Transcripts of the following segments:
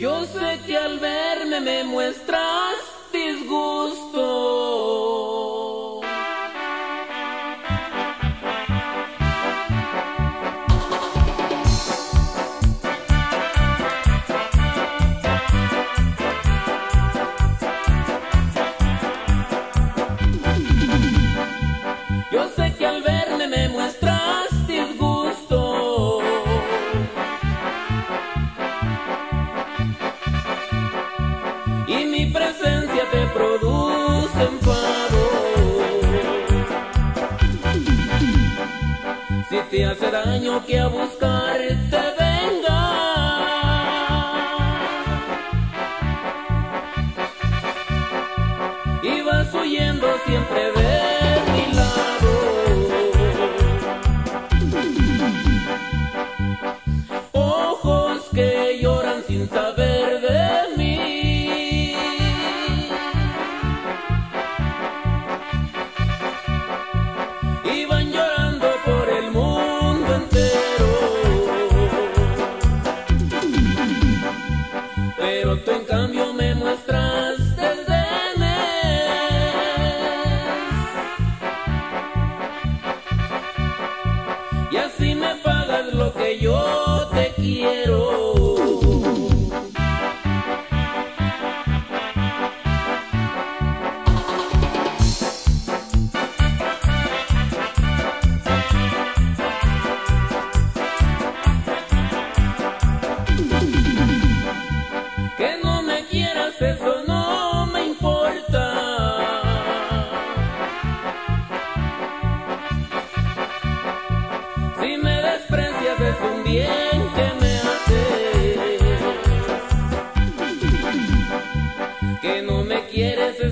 Yo sé que al verme me muestras disgusto. daño que a buscarte.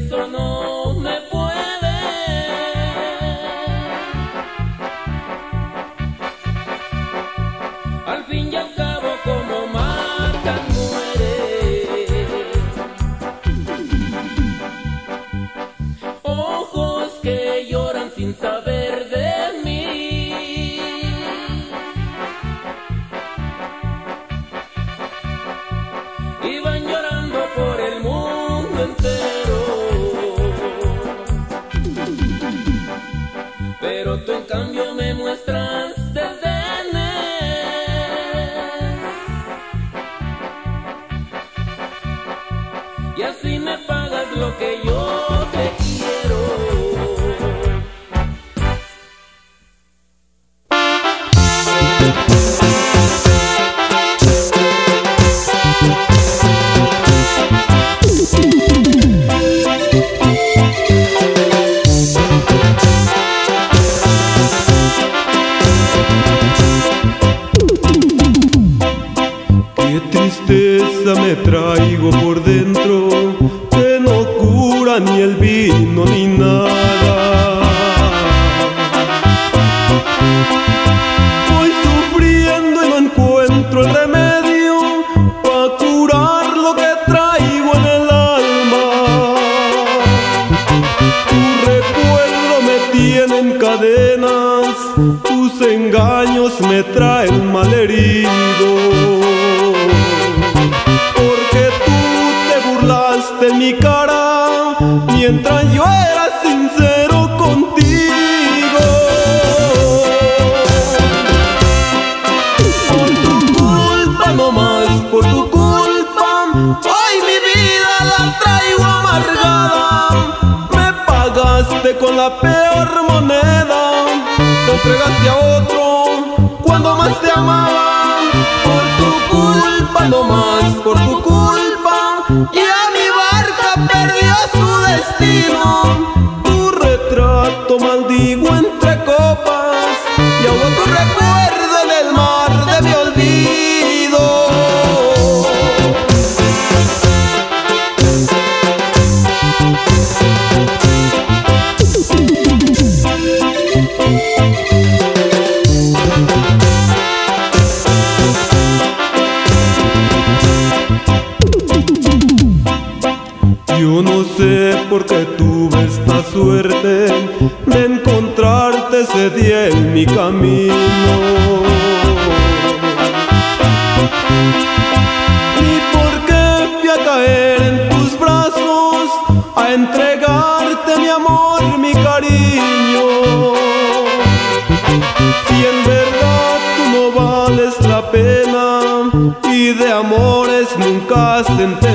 sono me pagaste con la peor moneda. Te entregaste a otro cuando más te amaba. Por tu culpa, no más, por tu culpa. Y a mi barca perdió su destino. en mi camino. ¿Y por qué fui a caer en tus brazos a entregarte mi amor, mi cariño? Si en verdad tú no vales la pena y de amores nunca has enterado.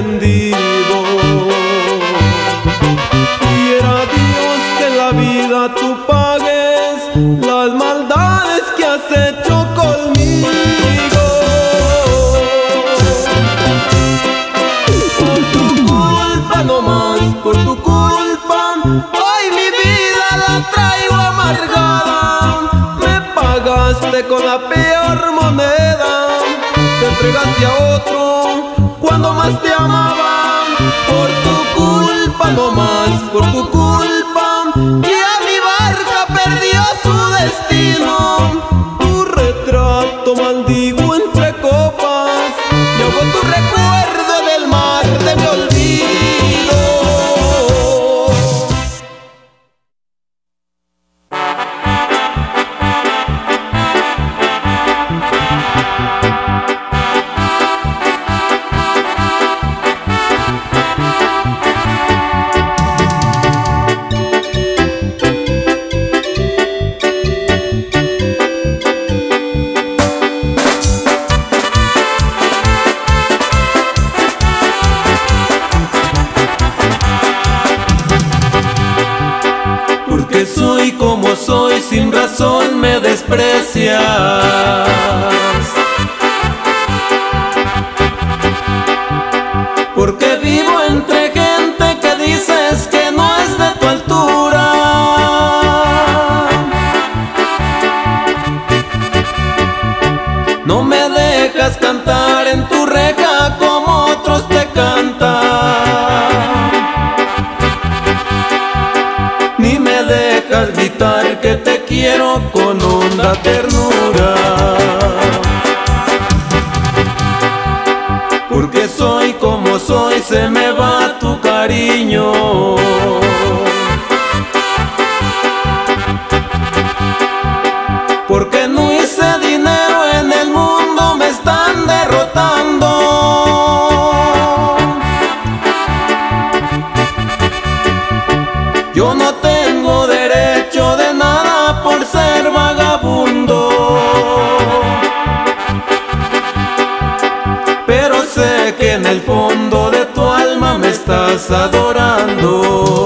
entregaste a otro cuando más te amaba. Por tu culpa, no más, por tu culpa. dejas que te quiero con honda ternura. el fondo de tu alma me estás adorando.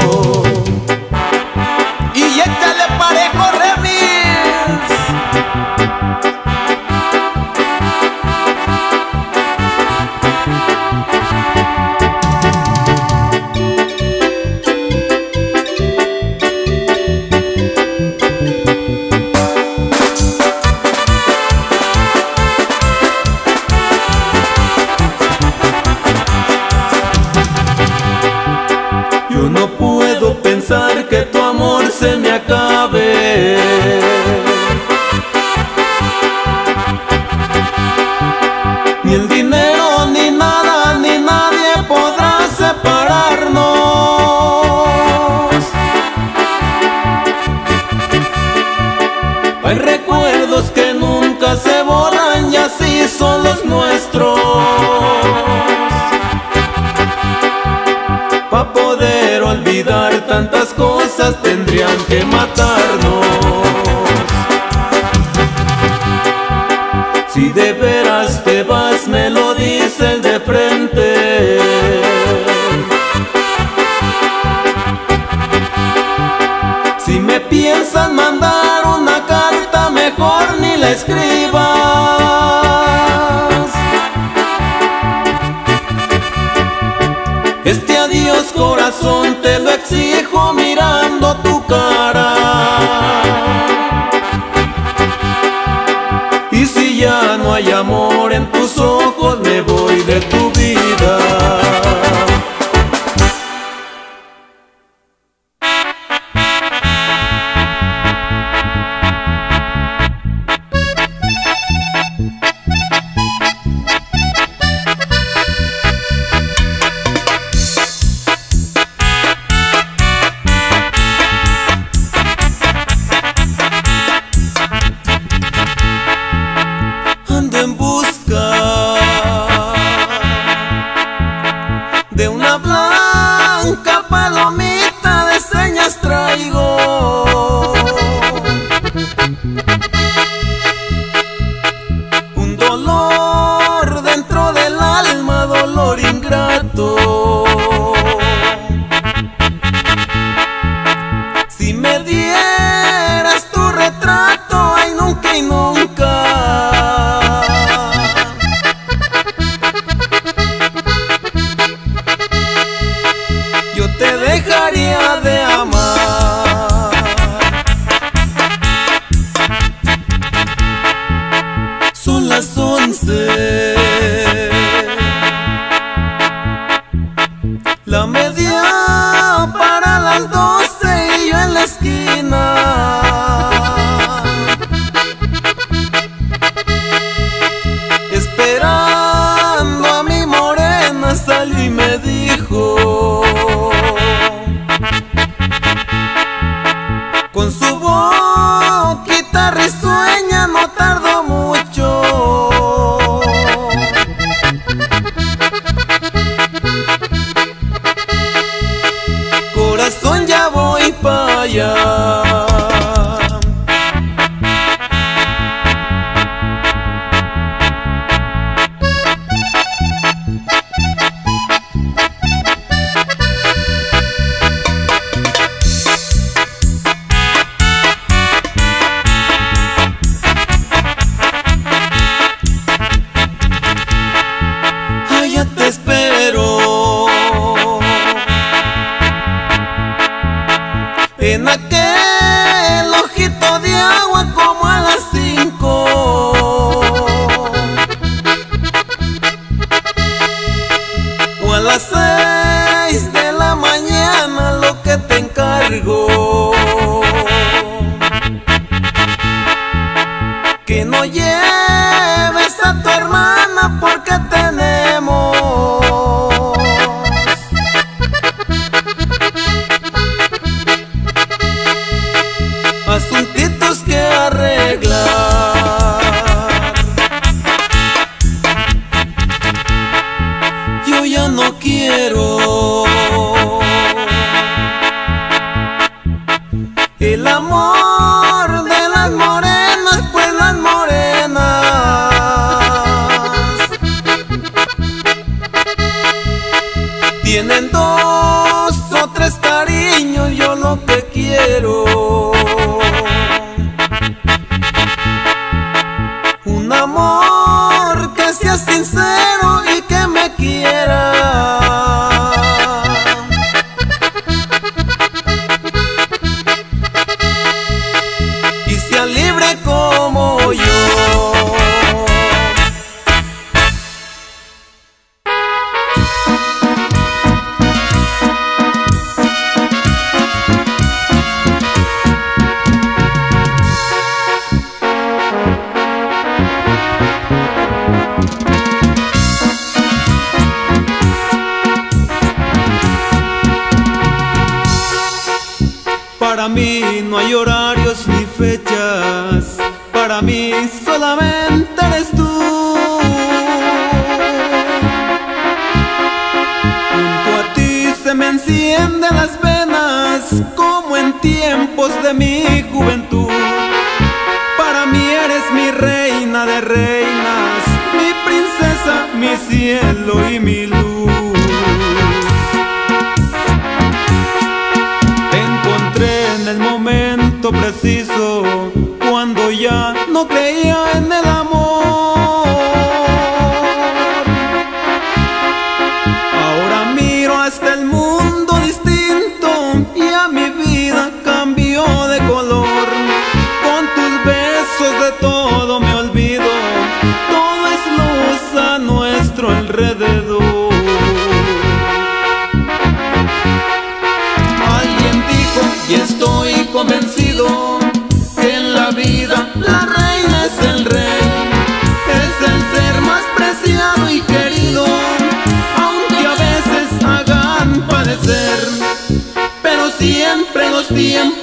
escribas. Este adiós corazón te lo exijo.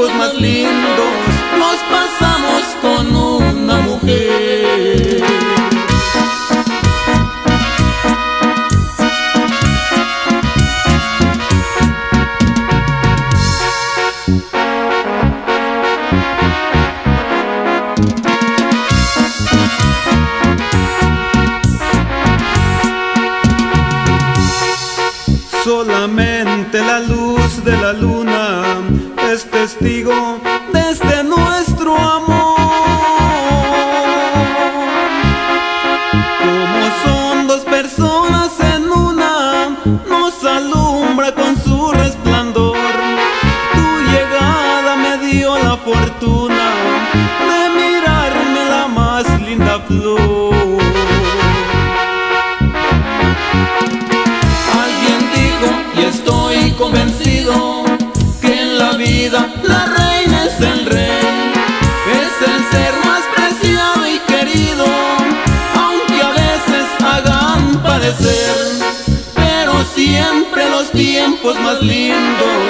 más lindos los pasamos con una mujer. Solamente la luz de la luna es testigo desde este nuestro tiempos más lindos.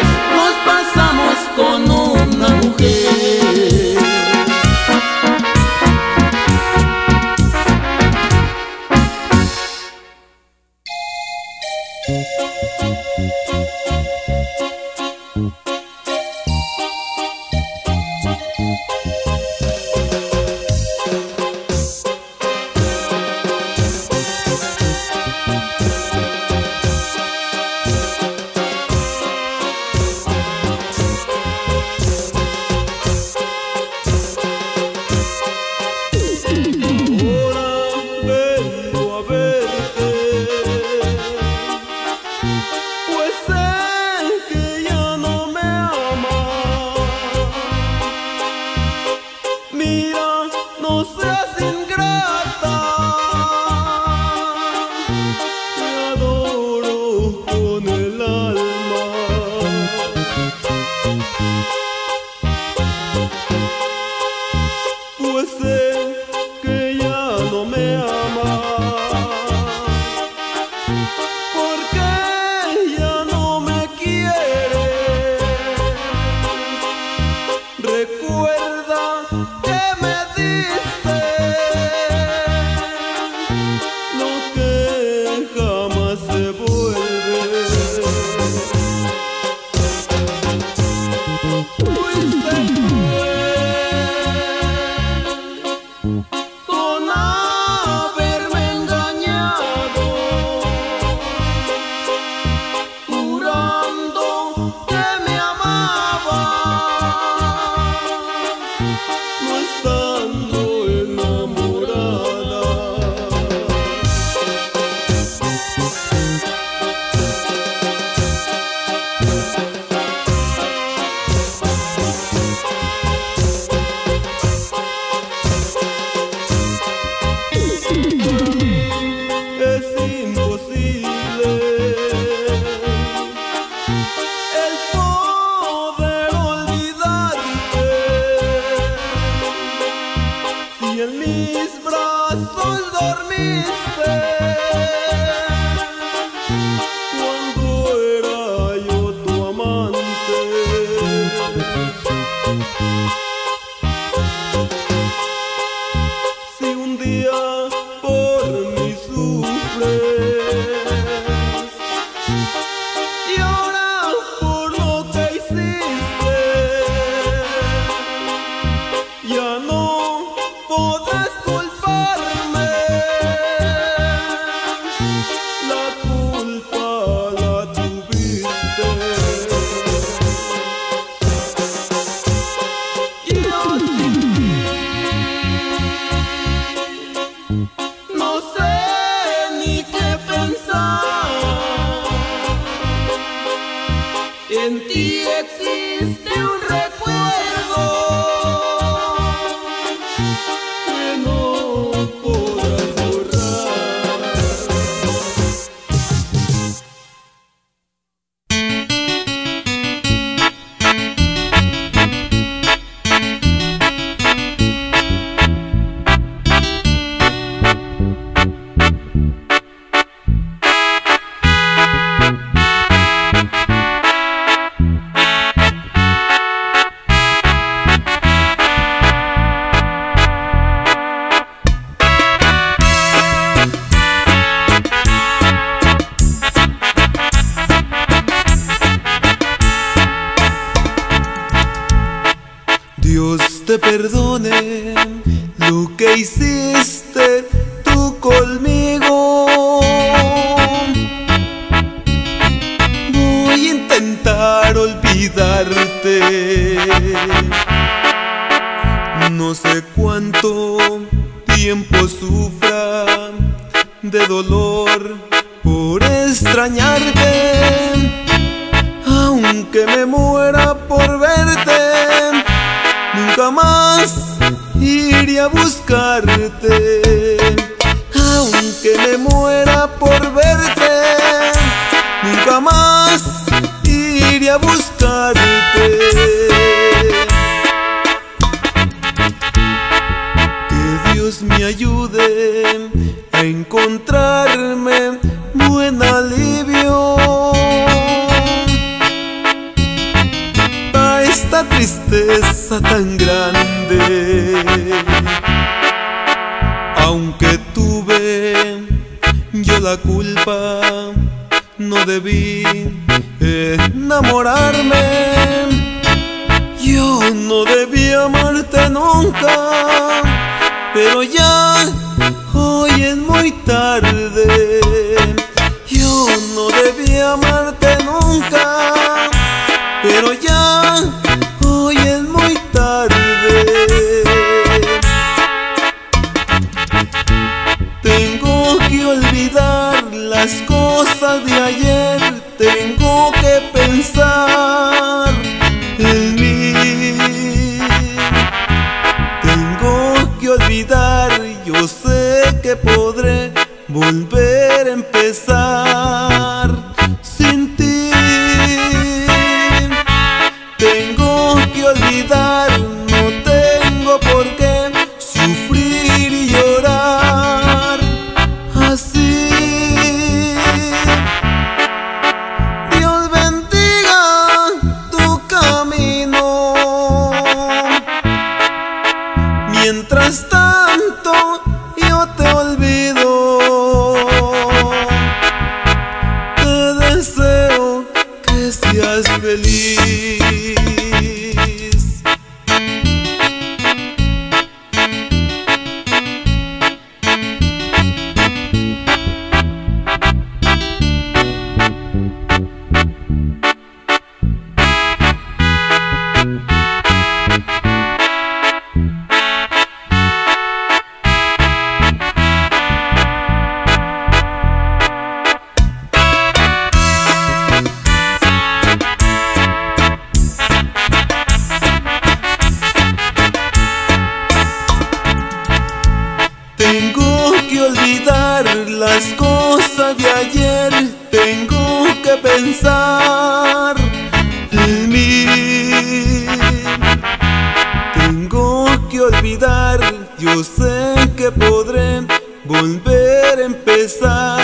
dormir. no sé cuánto tiempo sufra de dolor por extrañarte, aunque me muera por verte, nunca más iré a buscarte, aunque me muera por verte, nunca más iré a buscarte. Dios me ayude a encontrarme buen alivio a esta tristeza tan grande. Aunque tuve yo la culpa, no debí enamorarme. Yo no debí amarte nunca, pero ya te olvido. Empezar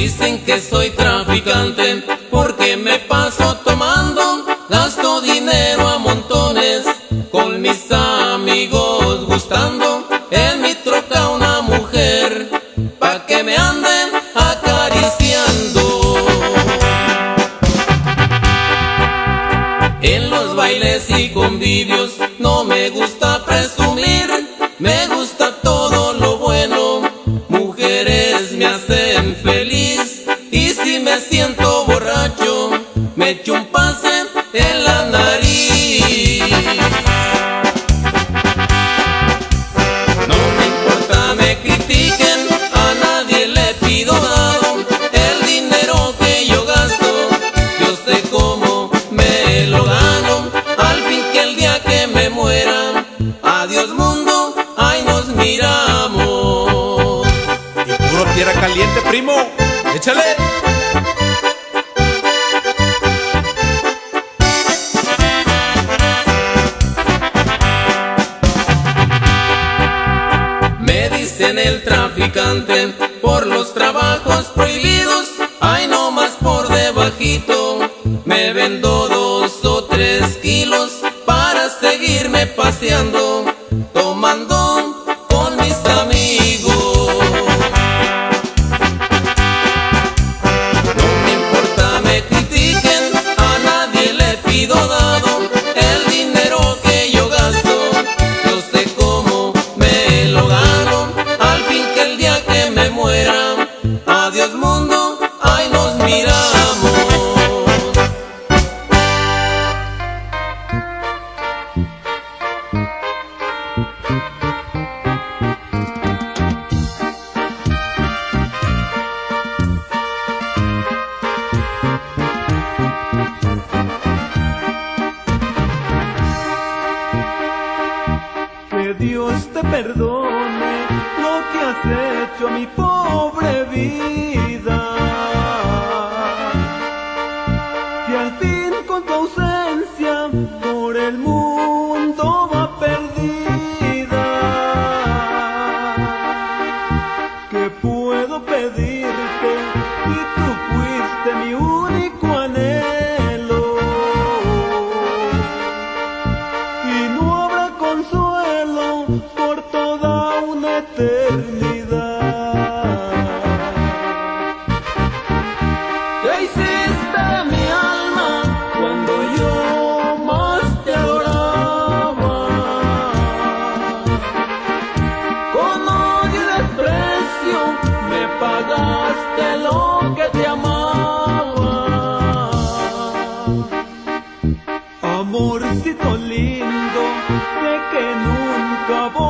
Dicen que soy traficante porque me paso tomando, gasto dinero a montones con mis amigos gustando. En mi troca una mujer pa' que me anden acariciando. En los bailes y convivios no me gusta presumir, me gusta me siento borracho, me echo un pase en la nariz. No me importa, me critiquen, a nadie le pido dado el dinero que yo gasto. Yo sé cómo me lo gano, al fin que el día que me muera, adiós mundo, ahí nos miramos. Y puro tierra caliente, primo. Échale. Dicen el traficante por los trabajos prohibidos. Ay, no más por debajito. Me vendo dos o tres kilos para seguirme paseando, Amorcito lindo, sé que nunca volveré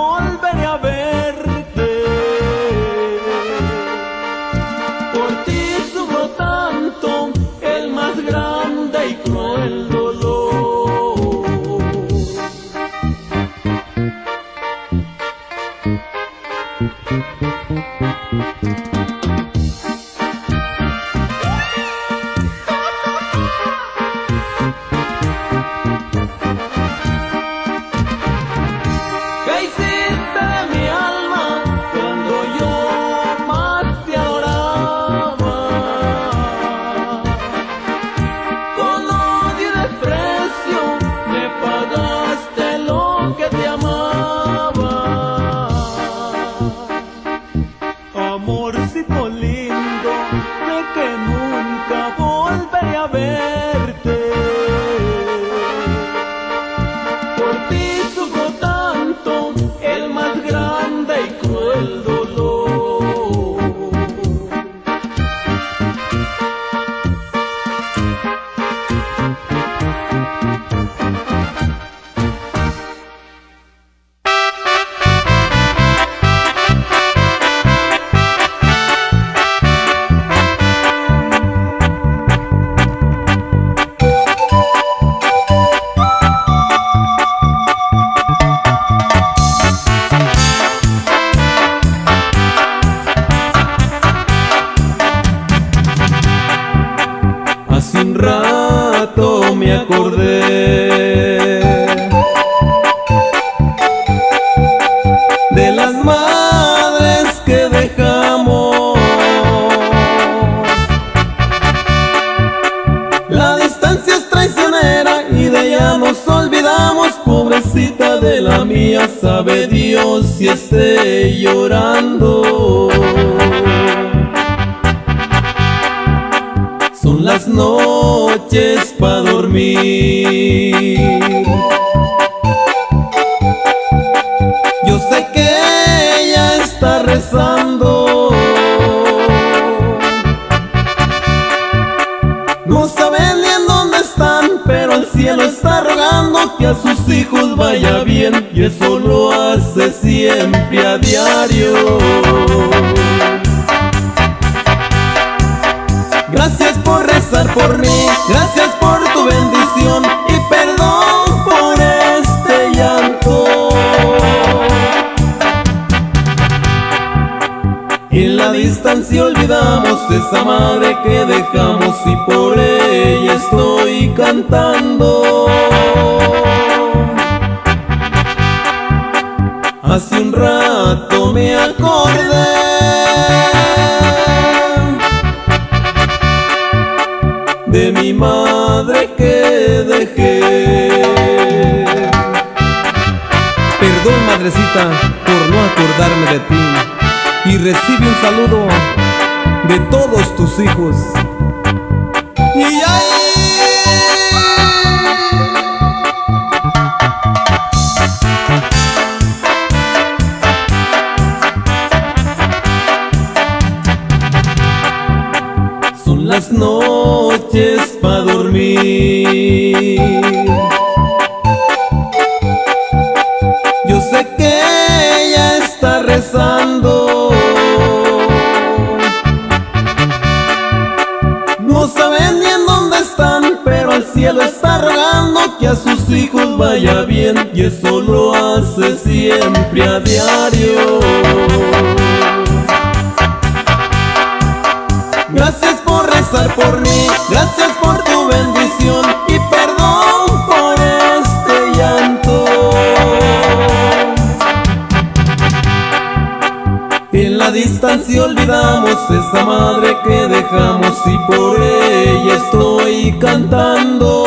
pobrecita de la mía, sabe Dios si esté llorando. Son las noches para dormir. Yo sé que ella está rezando. Cielo está rogando que a sus hijos vaya bien y eso lo hace siempre a diario. Gracias por rezar por mí, gracias por tu bendición y perdón por este llanto. En la distancia olvidamos esa madre que dejamos y por ella estoy cantando. Hace un rato me acordé de mi madre que dejé. Perdón, madrecita, por no acordarme de ti. Y recibe un saludo de todos tus hijos. Son las noches para dormir. Eso lo hace siempre a diario. Gracias por rezar por mí, gracias por tu bendición y perdón por este llanto. En la distancia olvidamos esa madre que dejamos y por ella estoy cantando.